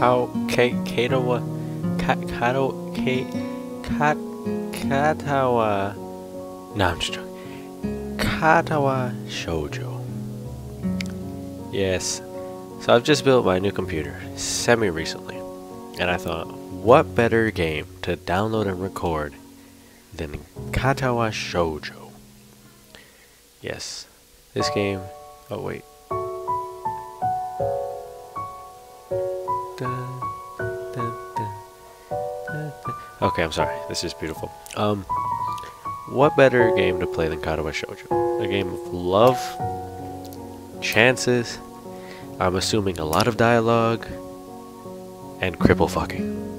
K Katawa Ka Kato Katawa No, I'm just joking. Katawa Shoujo. Yes. So I've just built my new computer semi recently. And I thought, what better game to download and record than Katawa Shoujo? Yes. This game oh wait. Okay, I'm sorry. This is beautiful. Um what better game to play than Katawa Shoujo? A game of love, chances, I'm assuming a lot of dialogue, and cripple fucking.